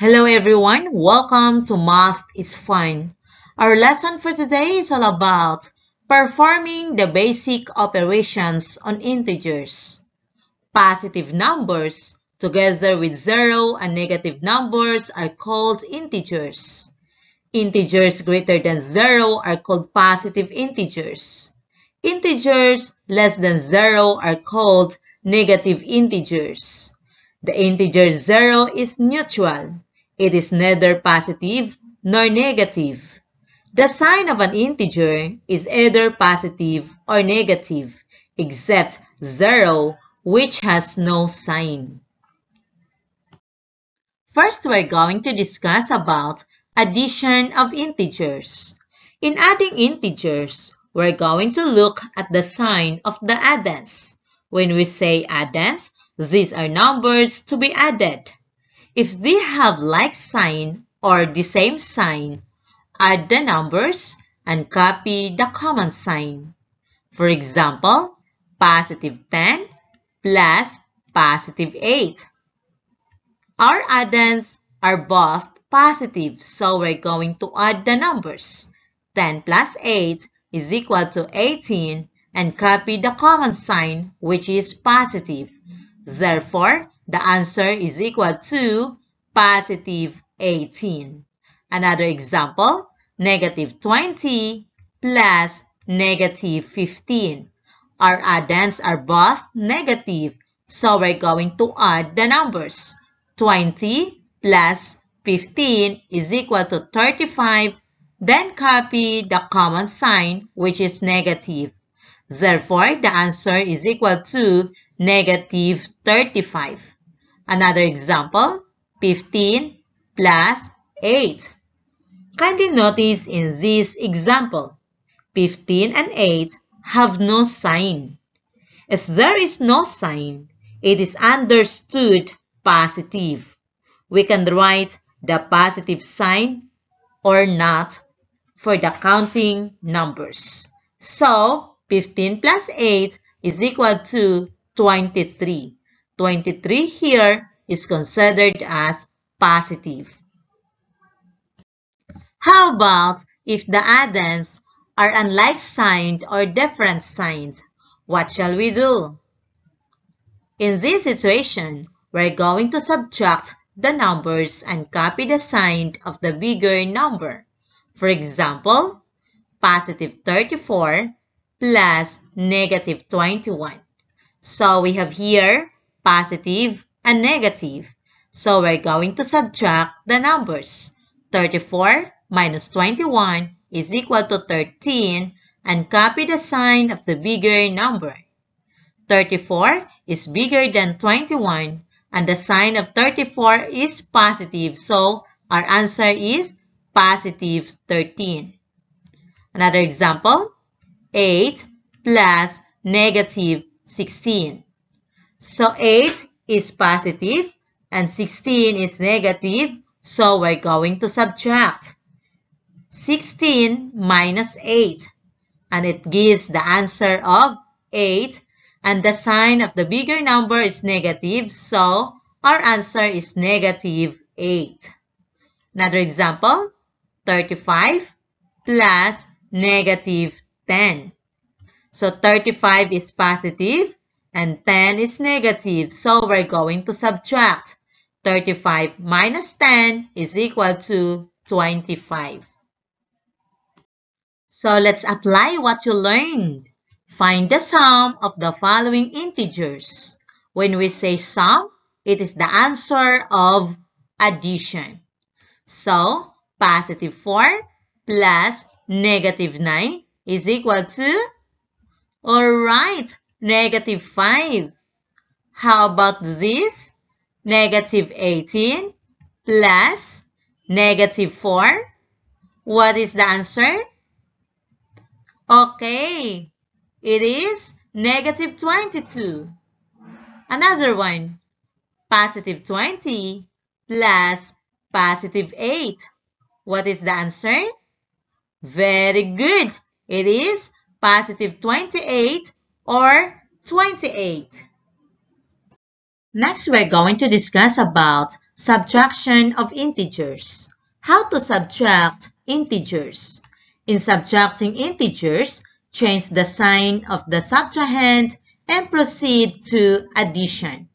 Hello everyone, welcome to Math is Fun. Our lesson for today is all about performing the basic operations on integers. Positive numbers together with zero and negative numbers are called integers. Integers greater than zero are called positive integers. Integers less than zero are called negative integers. The integer zero is neutral. It is neither positive nor negative. The sign of an integer is either positive or negative, except 0, which has no sign. First, we're going to discuss about addition of integers. In adding integers, we're going to look at the sign of the addends. When we say addends, these are numbers to be added. If they have like sign or the same sign, add the numbers and copy the common sign. For example, positive 10 plus positive 8. Our addends are both positive, so we're going to add the numbers. 10 plus 8 is equal to 18 and copy the common sign, which is positive. Therefore, the answer is equal to positive 18. Another example, negative 20 plus negative 15. Our addends are both negative, so we're going to add the numbers. 20 plus 15 is equal to 35, then copy the common sign, which is negative. Therefore, the answer is equal to negative 35. Another example, 15 plus 8. Kindly notice in this example, 15 and 8 have no sign. As there is no sign, it is understood positive. We can write the positive sign or not for the counting numbers. So, 15 plus 8 is equal to 23. 23 here is considered as positive. How about if the addends are unlike signed or different signed? What shall we do? In this situation, we're going to subtract the numbers and copy the sign of the bigger number. For example, positive 34 plus negative 21. So we have here positive and negative. So we're going to subtract the numbers. 34 minus 21 is equal to 13 and copy the sign of the bigger number. 34 is bigger than 21 and the sign of 34 is positive so our answer is positive 13. Another example, 8 plus negative 16. So 8 is positive and 16 is negative, so we're going to subtract. 16 minus 8, and it gives the answer of 8, and the sign of the bigger number is negative, so our answer is negative 8. Another example, 35 plus negative 10. So 35 is positive and 10 is negative. So we're going to subtract. 35 minus 10 is equal to 25. So let's apply what you learned. Find the sum of the following integers. When we say sum, it is the answer of addition. So, positive 4 plus negative 9 is equal to Alright, negative 5. How about this? Negative 18 plus negative 4. What is the answer? Okay, it is negative 22. Another one, positive 20 plus Positive 8. What is the answer? Very good. It is positive 28 or 28. Next, we're going to discuss about subtraction of integers. How to subtract integers. In subtracting integers, change the sign of the subtrahend and proceed to addition.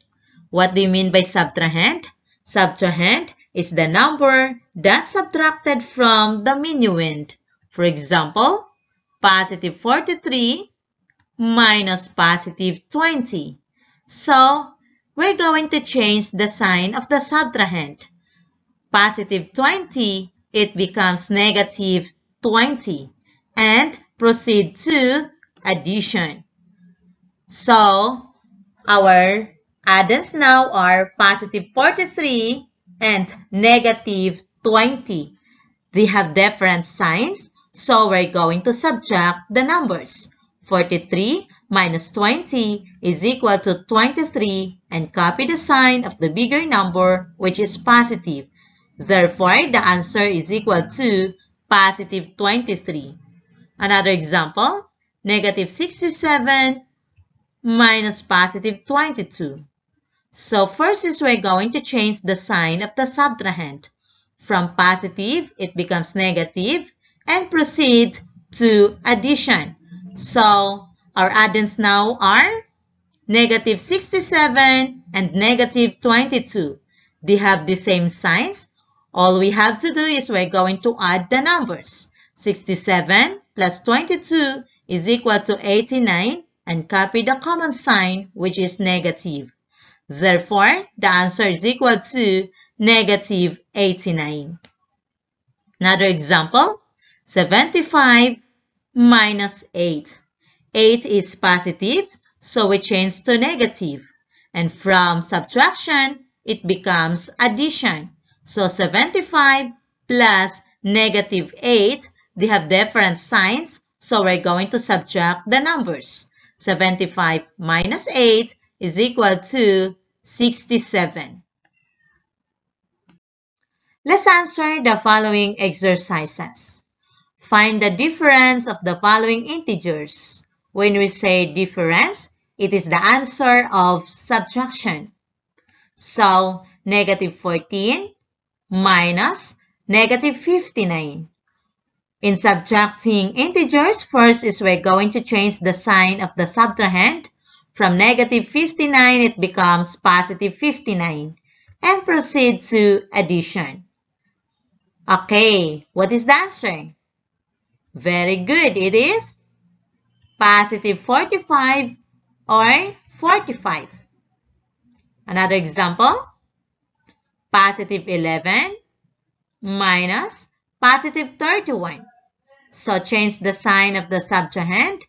What do you mean by subtrahend? Subtrahend is the number that's subtracted from the minuend. For example, positive 43 minus positive 20. So, we're going to change the sign of the subtrahend. Positive 20, it becomes negative 20 and proceed to addition. So, our addends now are positive 43 and negative 20. They have different signs, so we're going to subtract the numbers. 43 minus 20 is equal to 23 and copy the sign of the bigger number which is positive. Therefore, the answer is equal to positive 23. Another example, negative 67 minus positive 22. So first is we're going to change the sign of the subtrahend. From positive, it becomes negative and proceed to addition. So our addends now are negative 67 and negative 22. They have the same signs. All we have to do is we're going to add the numbers. 67 plus 22 is equal to 89 and copy the common sign which is negative. Therefore, the answer is equal to negative 89. Another example, 75 minus 8. 8 is positive, so we change to negative. And from subtraction, it becomes addition. So 75 plus negative 8, they have different signs, so we're going to subtract the numbers. 75 minus 8 is equal to 67. Let's answer the following exercises. Find the difference of the following integers. When we say difference, it is the answer of subtraction. So, negative 14 minus negative 59. In subtracting integers, first is we're going to change the sign of the subtrahend from negative 59, it becomes positive 59 and proceed to addition. Okay, what is the answer? Very good, it is positive 45 or 45. Another example, positive 11 minus positive 31. So change the sign of the subtrahend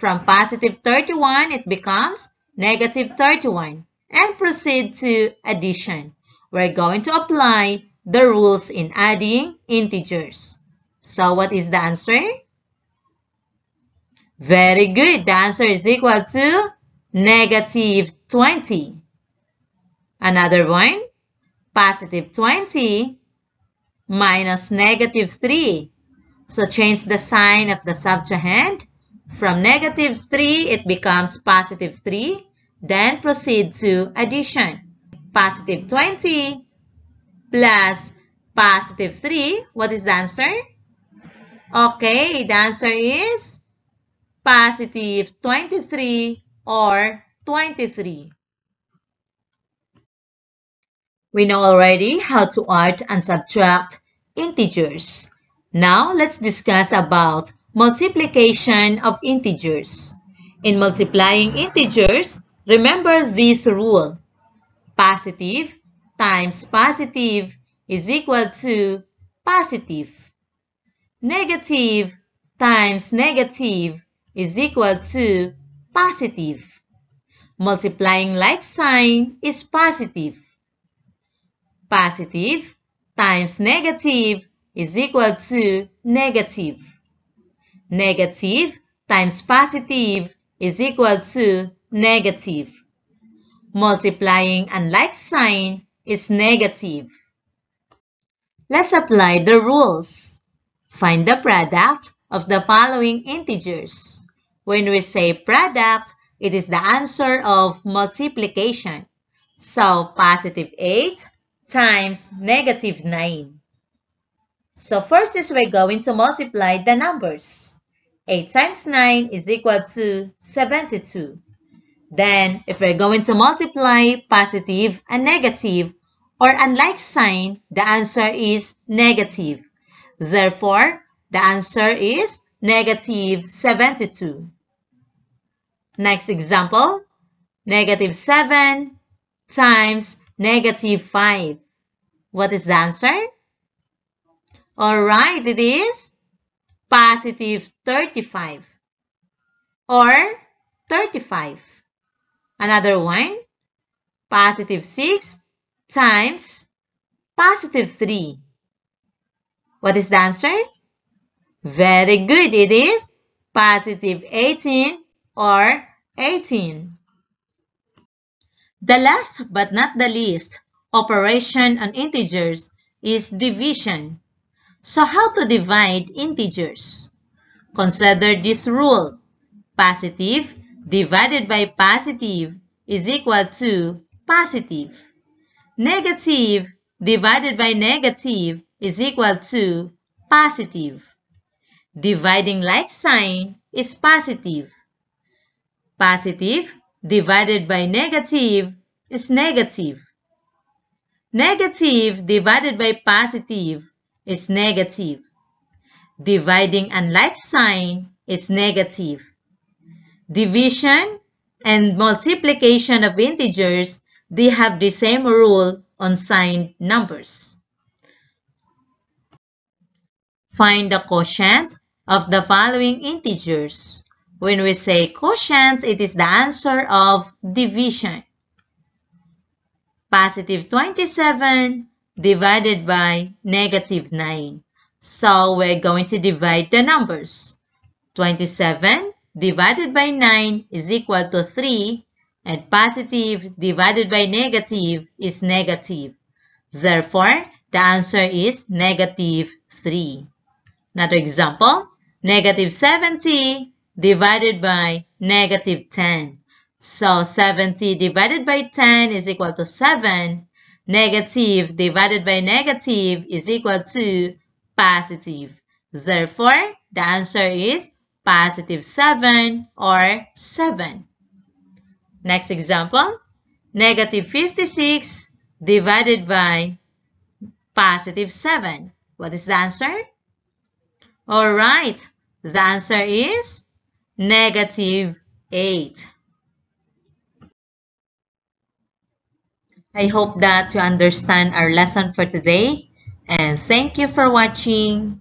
from positive 31, it becomes negative 31 and proceed to addition. We're going to apply the rules in adding integers. So what is the answer? Very good. The answer is equal to negative 20. Another one, positive 20 minus negative 3. So change the sign of the subtrahend from negative 3, it becomes positive 3. Then proceed to addition. Positive 20 plus positive 3. What is the answer? Okay, the answer is positive 23 or 23. We know already how to add and subtract integers. Now, let's discuss about Multiplication of integers. In multiplying integers, remember this rule. Positive times positive is equal to positive. Negative times negative is equal to positive. Multiplying like sign is positive. Positive times negative is equal to negative. Negative times positive is equal to negative. Multiplying unlike sign is negative. Let's apply the rules. Find the product of the following integers. When we say product, it is the answer of multiplication. So, positive 8 times negative 9. So, first is we're going to multiply the numbers. 8 times 9 is equal to 72. Then, if we're going to multiply positive and negative or unlike sign, the answer is negative. Therefore, the answer is negative 72. Next example, negative 7 times negative 5. What is the answer? Alright, it is positive 35 or 35. Another one, positive 6 times positive 3. What is the answer? Very good. It is positive 18 or 18. The last but not the least operation on integers is division. So how to divide integers? Consider this rule. Positive divided by positive is equal to positive. Negative divided by negative is equal to positive. Dividing like sign is positive. Positive divided by negative is negative. Negative divided by positive is negative. Dividing unlike sign is negative. Division and multiplication of integers, they have the same rule on signed numbers. Find the quotient of the following integers. When we say quotient, it is the answer of division. Positive 27 divided by negative 9. So we're going to divide the numbers. 27 divided by 9 is equal to 3 and positive divided by negative is negative. Therefore, the answer is negative 3. Another example, negative 70 divided by negative 10. So 70 divided by 10 is equal to 7. Negative divided by negative is equal to positive. Therefore, the answer is positive 7 or 7. Next example, negative 56 divided by positive 7. What is the answer? Alright, the answer is negative 8. I hope that you understand our lesson for today and thank you for watching.